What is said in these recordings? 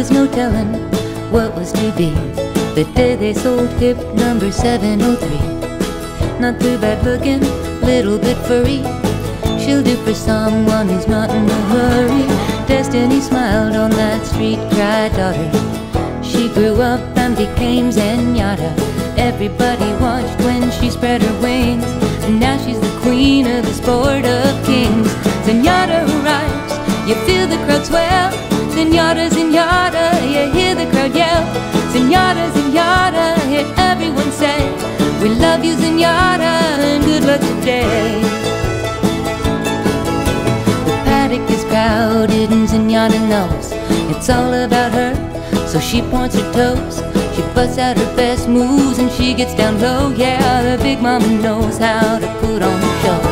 was no telling what was to be. The day they sold hip number 703. Not too bad looking, little bit furry. She'll do for someone who's not in a hurry. Destiny smiled on that Street Cry daughter. She grew up and became Zenyatta. Everybody watched when she spread her wings. And now she's the queen of the sport of kings. Zenyatta arrives, you feel the crowd swell. Zenyatta, Zenyatta, you hear the crowd yell. Zenyatta, Zenyatta, hear everyone say, We love you, Zenyatta, and good luck today. The paddock is crowded, and Zenyatta knows it's all about her. So she points her toes, she busts out her best moves, and she gets down low. Yeah, the big mama knows how to put on a show.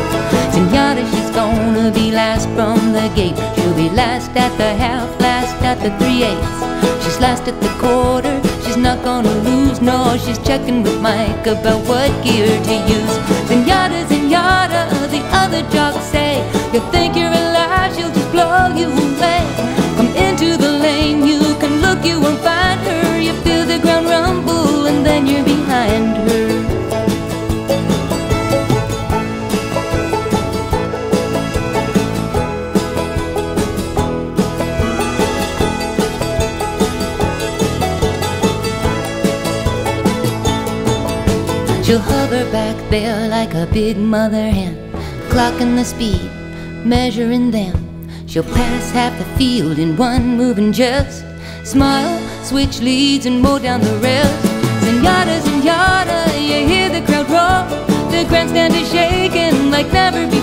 Zenyatta, she's gonna be last from the gate. She'll be last at the half, last at the three eighths. She's last at the quarter. She's not gonna lose, no. She's checking with Mike about what gear to use. She'll hover back there like a big mother hen, clocking the speed, measuring them. She'll pass half the field in one move and just smile, switch leads and mow down the rest. Zenyatta, Zenyatta, you hear the crowd roar. The grandstand is shaking like never before.